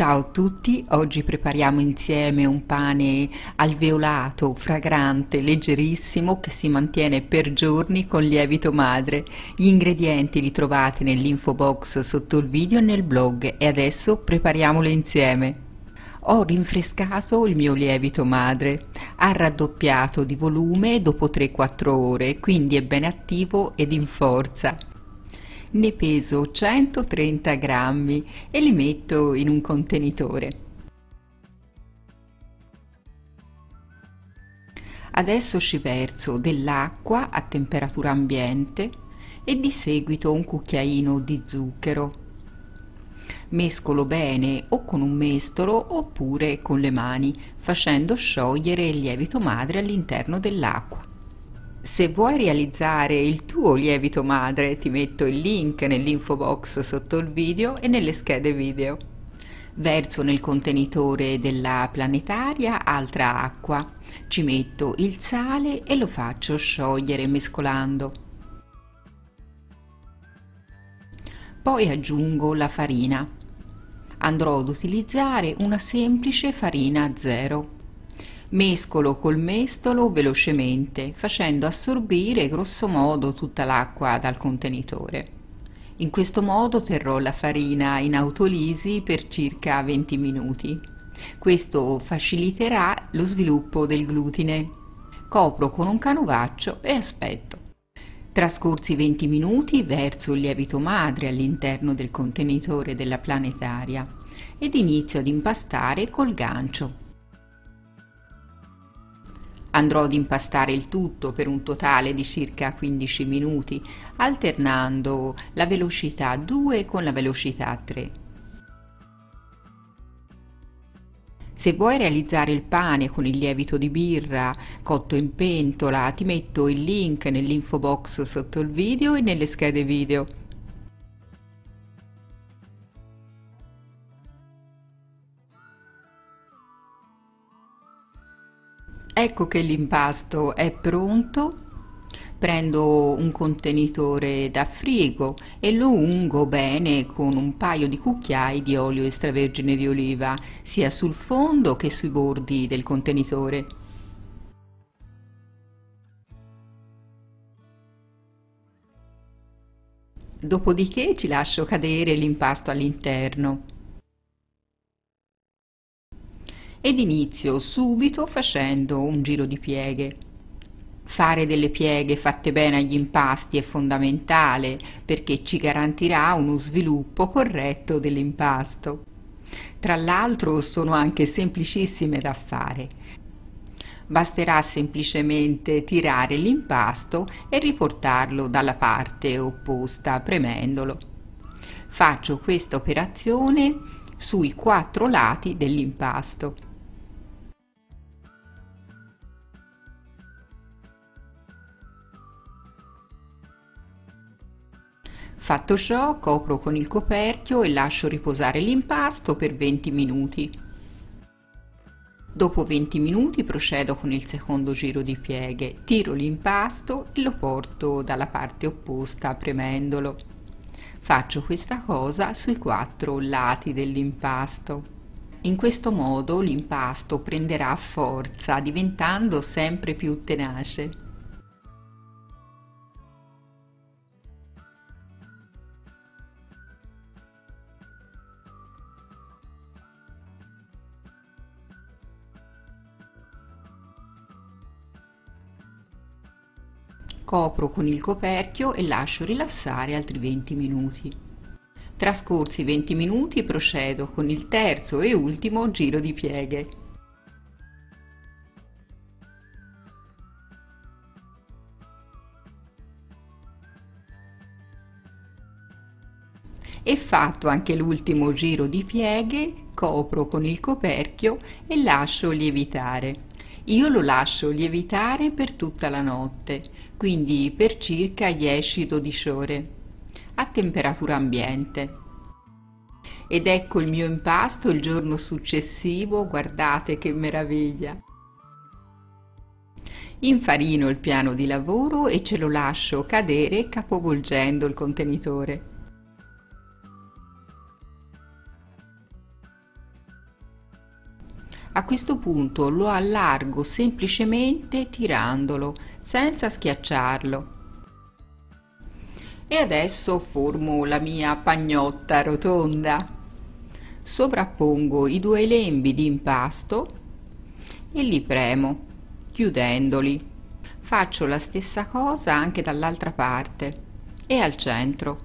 Ciao a tutti, oggi prepariamo insieme un pane alveolato, fragrante, leggerissimo che si mantiene per giorni con lievito madre. Gli ingredienti li trovate nell'info box sotto il video e nel blog e adesso prepariamolo insieme. Ho rinfrescato il mio lievito madre, ha raddoppiato di volume dopo 3-4 ore, quindi è ben attivo ed in forza ne peso 130 grammi e li metto in un contenitore. Adesso ci verso dell'acqua a temperatura ambiente e di seguito un cucchiaino di zucchero. Mescolo bene o con un mestolo oppure con le mani, facendo sciogliere il lievito madre all'interno dell'acqua. Se vuoi realizzare il tuo lievito madre ti metto il link nell'info box sotto il video e nelle schede video. Verso nel contenitore della planetaria altra acqua, ci metto il sale e lo faccio sciogliere mescolando. Poi aggiungo la farina. Andrò ad utilizzare una semplice farina zero Mescolo col mestolo velocemente, facendo assorbire grosso modo tutta l'acqua dal contenitore. In questo modo terrò la farina in autolisi per circa 20 minuti. Questo faciliterà lo sviluppo del glutine. Copro con un canovaccio e aspetto. Trascorsi 20 minuti verso il lievito madre all'interno del contenitore della planetaria ed inizio ad impastare col gancio Andrò ad impastare il tutto per un totale di circa 15 minuti, alternando la velocità 2 con la velocità 3. Se vuoi realizzare il pane con il lievito di birra cotto in pentola, ti metto il link nell'info box sotto il video e nelle schede video. Ecco che l'impasto è pronto. Prendo un contenitore da frigo e lo ungo bene con un paio di cucchiai di olio extravergine di oliva, sia sul fondo che sui bordi del contenitore. Dopodiché ci lascio cadere l'impasto all'interno. Ed inizio subito facendo un giro di pieghe. Fare delle pieghe fatte bene agli impasti è fondamentale perché ci garantirà uno sviluppo corretto dell'impasto. Tra l'altro sono anche semplicissime da fare. Basterà semplicemente tirare l'impasto e riportarlo dalla parte opposta premendolo. Faccio questa operazione sui quattro lati dell'impasto. Fatto ciò, copro con il coperchio e lascio riposare l'impasto per 20 minuti. Dopo 20 minuti procedo con il secondo giro di pieghe, tiro l'impasto e lo porto dalla parte opposta premendolo. Faccio questa cosa sui quattro lati dell'impasto. In questo modo l'impasto prenderà forza diventando sempre più tenace. Copro con il coperchio e lascio rilassare altri 20 minuti. Trascorsi 20 minuti procedo con il terzo e ultimo giro di pieghe. E fatto anche l'ultimo giro di pieghe, copro con il coperchio e lascio lievitare. Io lo lascio lievitare per tutta la notte, quindi per circa 10-12 ore, a temperatura ambiente. Ed ecco il mio impasto il giorno successivo, guardate che meraviglia! Infarino il piano di lavoro e ce lo lascio cadere capovolgendo il contenitore. A questo punto lo allargo semplicemente tirandolo, senza schiacciarlo. E adesso formo la mia pagnotta rotonda. Sovrappongo i due lembi di impasto e li premo, chiudendoli. Faccio la stessa cosa anche dall'altra parte e al centro.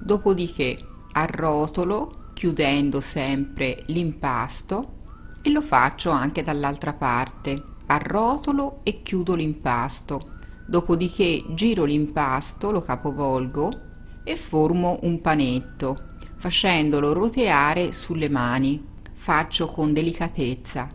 Dopodiché arrotolo chiudendo sempre l'impasto e lo faccio anche dall'altra parte. Arrotolo e chiudo l'impasto. Dopodiché giro l'impasto, lo capovolgo e formo un panetto, facendolo roteare sulle mani. Faccio con delicatezza.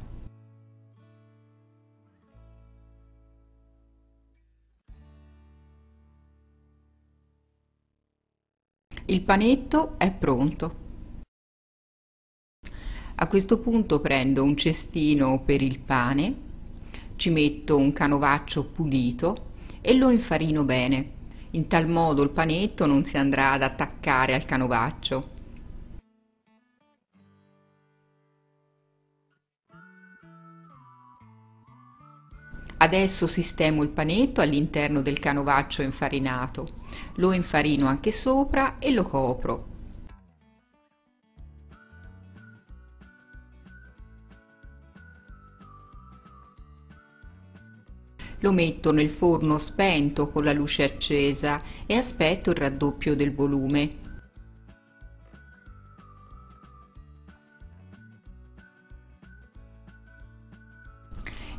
Il panetto è pronto. A questo punto prendo un cestino per il pane, ci metto un canovaccio pulito e lo infarino bene. In tal modo il panetto non si andrà ad attaccare al canovaccio. Adesso sistemo il panetto all'interno del canovaccio infarinato, lo infarino anche sopra e lo copro. Lo metto nel forno spento con la luce accesa e aspetto il raddoppio del volume.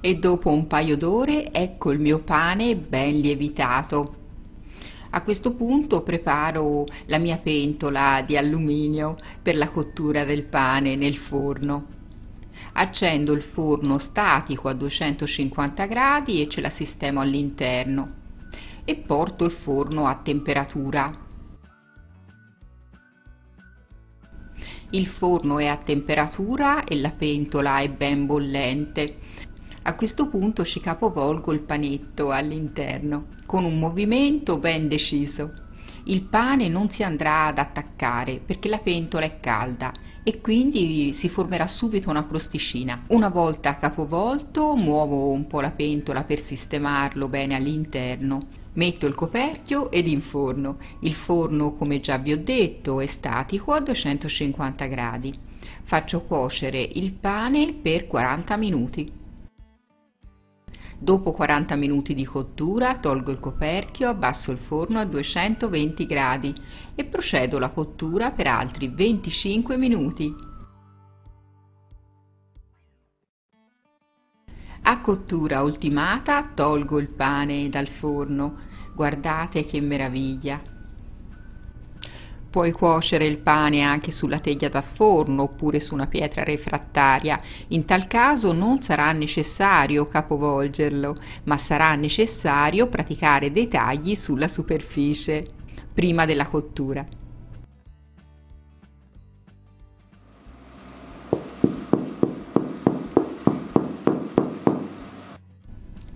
E dopo un paio d'ore ecco il mio pane ben lievitato. A questo punto preparo la mia pentola di alluminio per la cottura del pane nel forno. Accendo il forno statico a 250 gradi e ce la sistemo all'interno e porto il forno a temperatura. Il forno è a temperatura e la pentola è ben bollente. A questo punto ci capovolgo il panetto all'interno con un movimento ben deciso. Il pane non si andrà ad attaccare perché la pentola è calda e quindi si formerà subito una crosticina. Una volta capovolto muovo un po' la pentola per sistemarlo bene all'interno. Metto il coperchio ed inforno. Il forno, come già vi ho detto, è statico a 250 gradi. Faccio cuocere il pane per 40 minuti. Dopo 40 minuti di cottura tolgo il coperchio, abbasso il forno a 220 gradi e procedo la cottura per altri 25 minuti. A cottura ultimata tolgo il pane dal forno. Guardate che meraviglia! Puoi cuocere il pane anche sulla teglia da forno oppure su una pietra refrattaria. In tal caso non sarà necessario capovolgerlo, ma sarà necessario praticare dei tagli sulla superficie prima della cottura.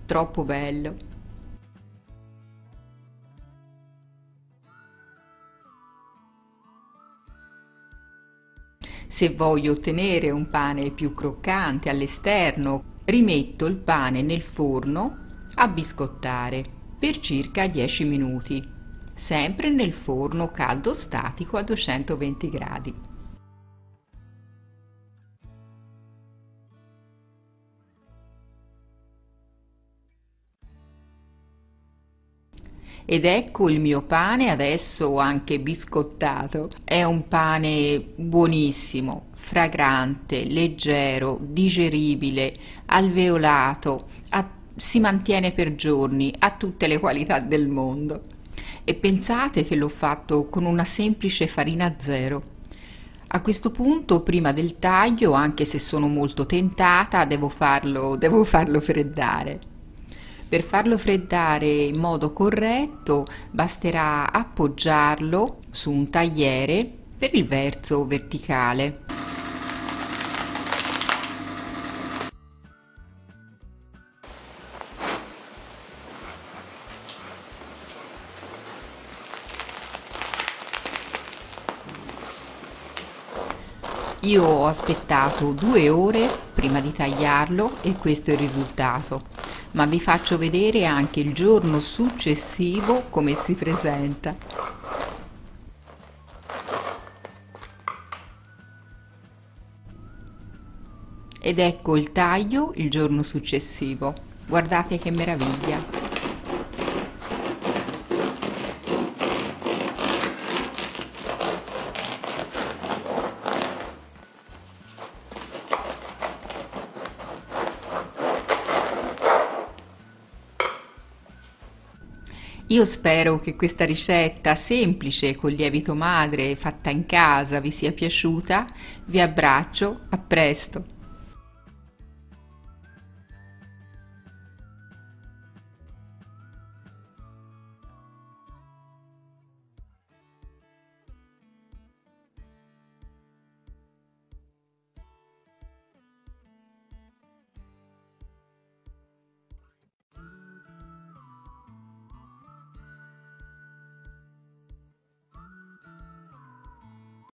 Troppo bello. Se voglio ottenere un pane più croccante all'esterno, rimetto il pane nel forno a biscottare per circa 10 minuti, sempre nel forno caldo statico a 220 gradi. Ed ecco il mio pane adesso anche biscottato. È un pane buonissimo, fragrante, leggero, digeribile, alveolato, ha, si mantiene per giorni, ha tutte le qualità del mondo. E pensate che l'ho fatto con una semplice farina zero. A questo punto, prima del taglio, anche se sono molto tentata, devo farlo, devo farlo freddare. Per farlo freddare in modo corretto basterà appoggiarlo su un tagliere per il verso verticale. Io ho aspettato due ore prima di tagliarlo e questo è il risultato, ma vi faccio vedere anche il giorno successivo come si presenta. Ed ecco il taglio il giorno successivo. Guardate che meraviglia! Io spero che questa ricetta semplice con lievito madre fatta in casa vi sia piaciuta. Vi abbraccio, a presto!